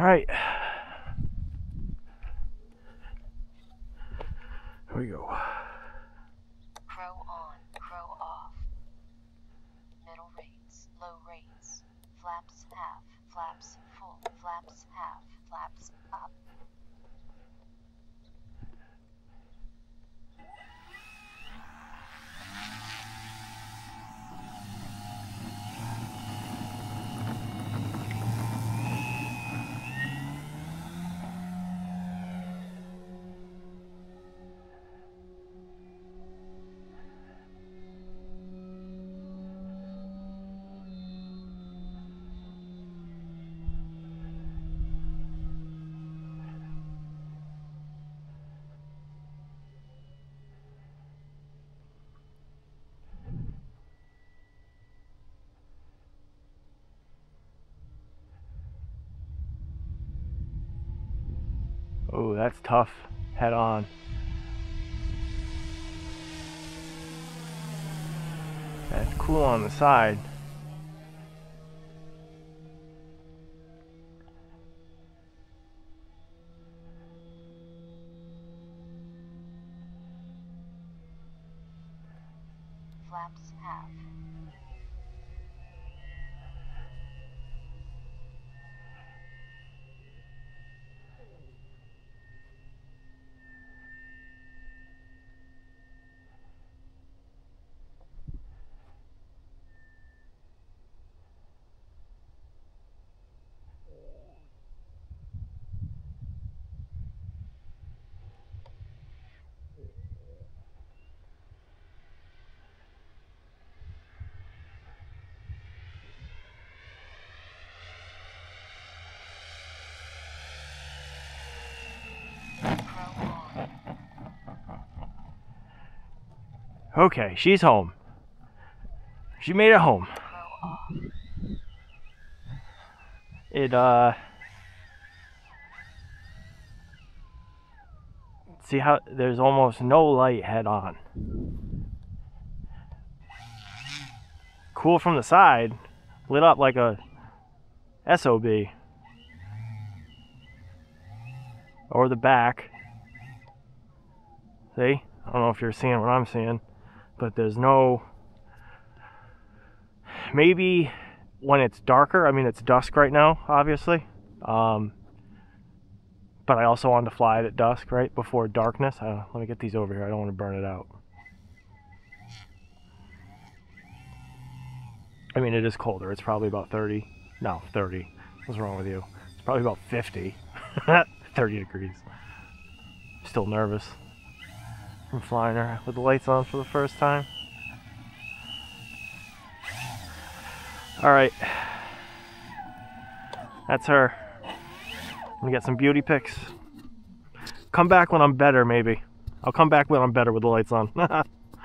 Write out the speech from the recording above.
All right. Here we go. Crow on, crow off. Middle rates, low rates. Flaps half, flaps full, flaps half, flaps up. Oh, that's tough. Head on. That's cool on the side. Flaps half. Okay, she's home. She made it home. It, uh. See how there's almost no light head on. Cool from the side, lit up like a SOB. Or the back. See? I don't know if you're seeing what I'm seeing, but there's no. Maybe when it's darker, I mean, it's dusk right now, obviously. Um, but I also wanted to fly it at dusk, right? Before darkness. Uh, let me get these over here. I don't want to burn it out. I mean, it is colder. It's probably about 30. No, 30. What's wrong with you? It's probably about 50. 30 degrees. Still nervous from flying her with the lights on for the first time. All right. That's her. I'm gonna get some beauty pics. Come back when I'm better, maybe. I'll come back when I'm better with the lights on.